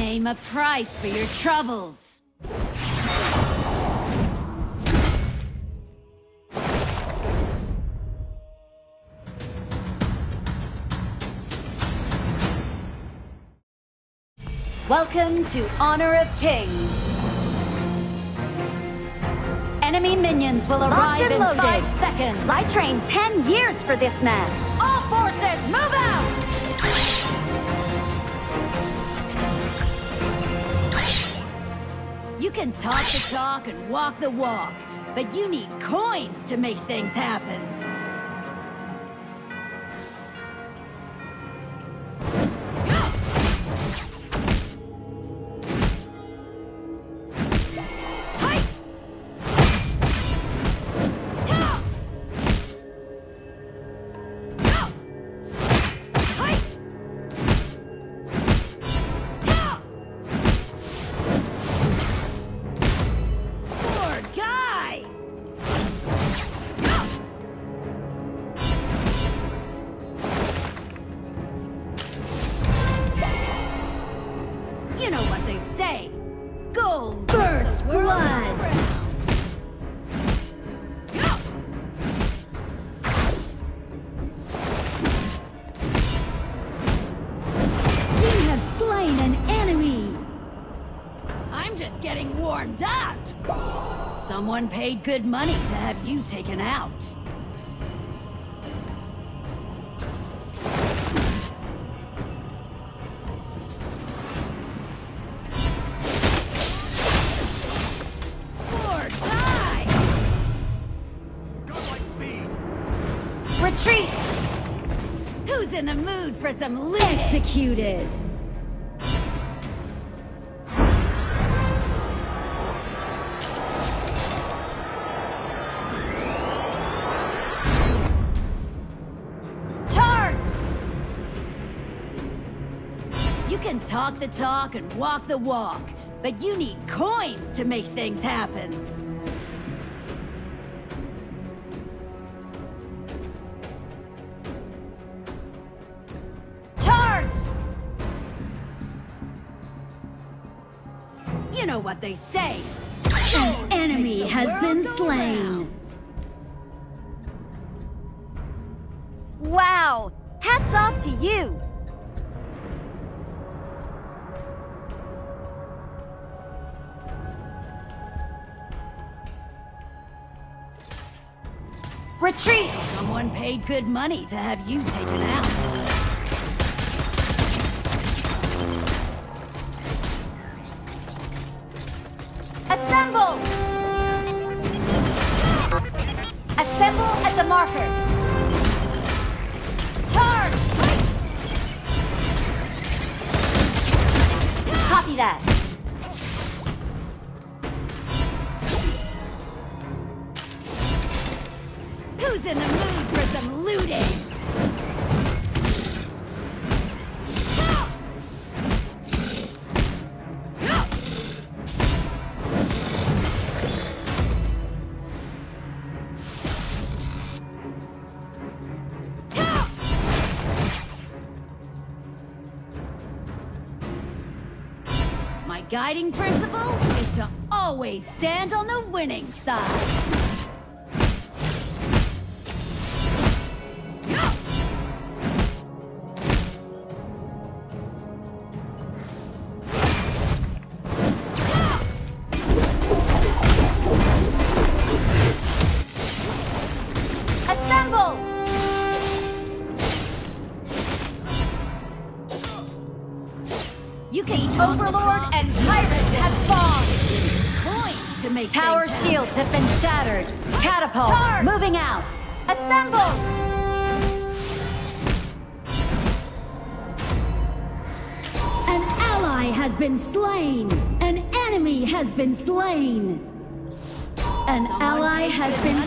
Name a price for your troubles. Welcome to Honor of Kings. Enemy minions will Locked arrive in loaded. five seconds. I trained 10 years for this match. All forces, move out! You can talk the talk and walk the walk, but you need coins to make things happen. Someone paid good money to have you taken out. Guy! Retreat! Who's in the mood for some loot? Executed! Can talk the talk and walk the walk, but you need coins to make things happen. Charge! You know what they say. An enemy has been slain. Wow! Hats off to you! Retreat! Someone paid good money to have you taken out. Assemble! Assemble at the marker. Charge! Copy that. Who's in the mood for some looting? My guiding principle is to always stand on the winning side. You can Overlord and Tyrant have spawned! to make Tower shields have been shattered. Catapults Charge! moving out. Assemble! An ally has been slain. An enemy has been slain. An ally has been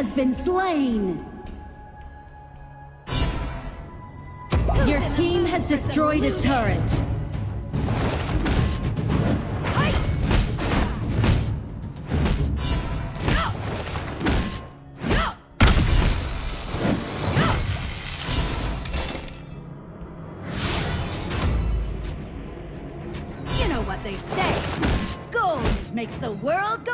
has been slain! Your team has destroyed a turret. You know what they say. Gold makes the world go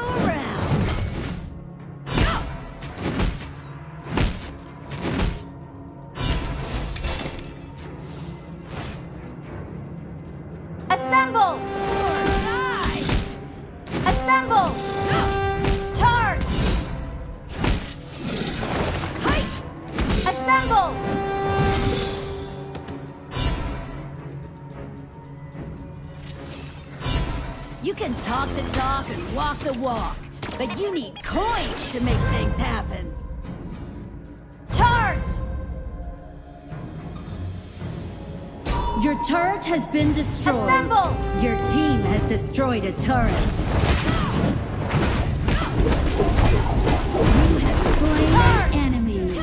Assemble! Assemble! Charge! Assemble! You can talk the talk and walk the walk, but you need coins to make things happen. Your turret has been destroyed. Assemble! Your team has destroyed a turret. You have slain an enemy.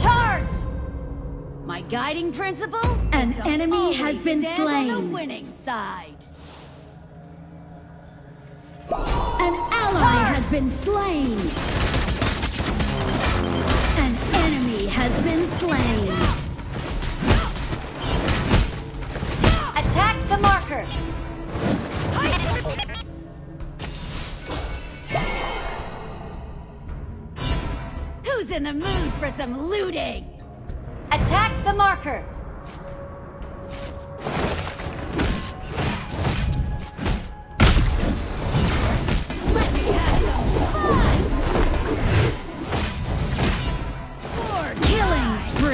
Charge! My guiding principle? An enemy has been stand on the slain. winning side. An ally Charge! has been slain. An enemy has been slain. Attack the marker! Who's in the mood for some looting? Attack the marker! You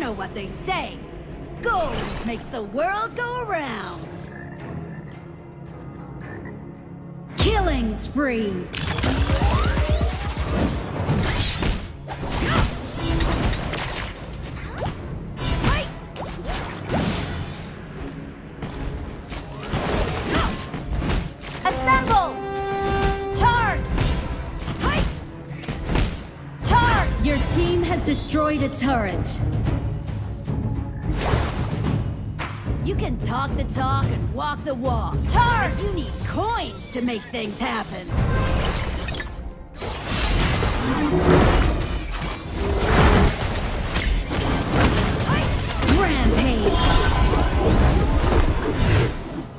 know what they say. Gold makes the world go around. Killing spree! Has destroyed a turret. You can talk the talk and walk the walk. Charge! You need coins to make things happen. Rampage!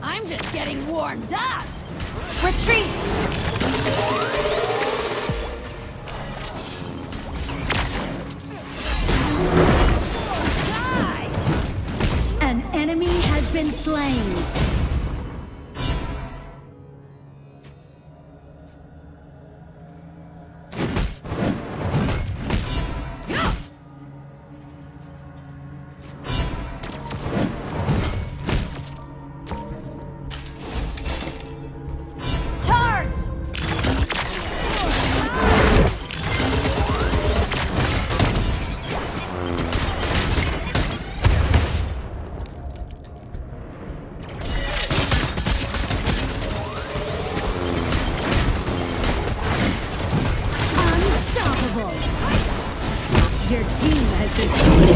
I'm just getting warmed up. Retreat! Your team has destroyed.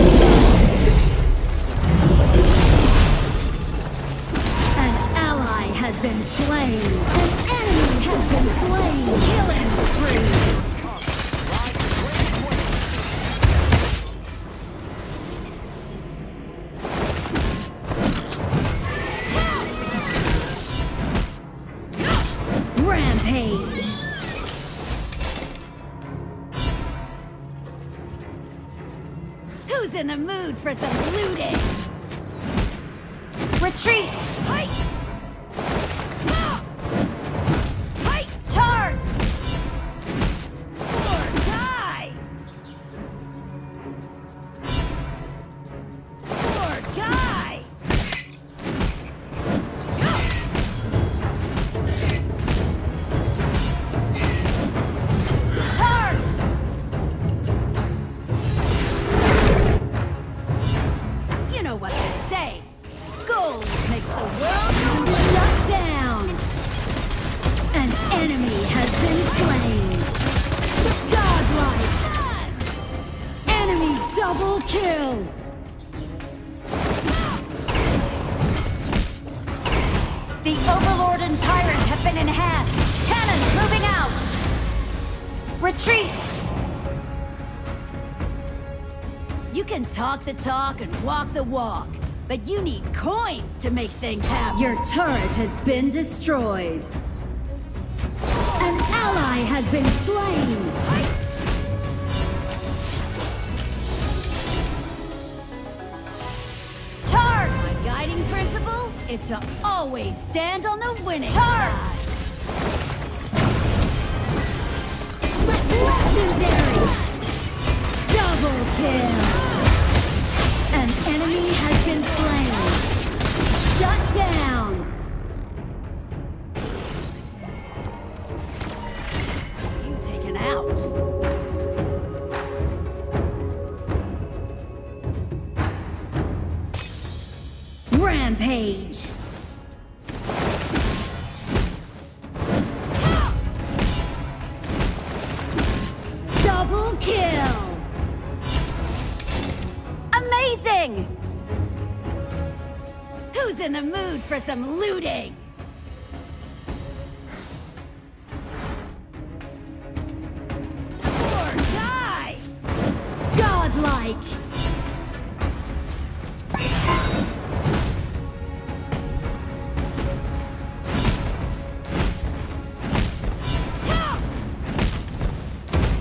An ally has been slain. An enemy has been slain. Killing spree. Rampage. In the mood for some looting? Retreat! Fight! Double kill! The Overlord and Tyrant have been enhanced! Cannons moving out! Retreat! You can talk the talk and walk the walk, but you need coins to make things happen! Your turret has been destroyed! An ally has been slain! Guiding principle is to always stand on the winning Charge! side. Legendary! Double kill! Double kill! Amazing! Who's in the mood for some looting?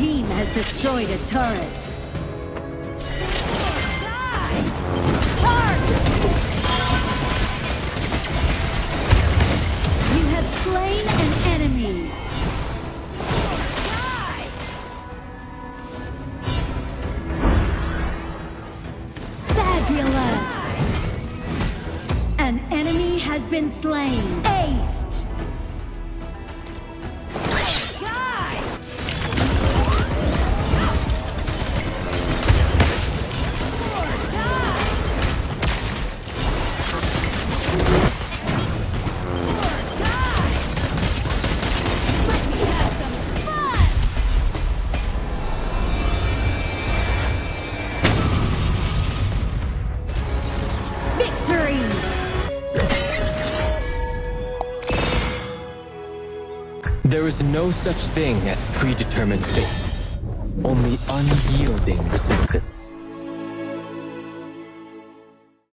Team has destroyed a turret. You have slain an enemy. Fabulous! An enemy has been slain. Is no such thing as predetermined fate, only unyielding resistance.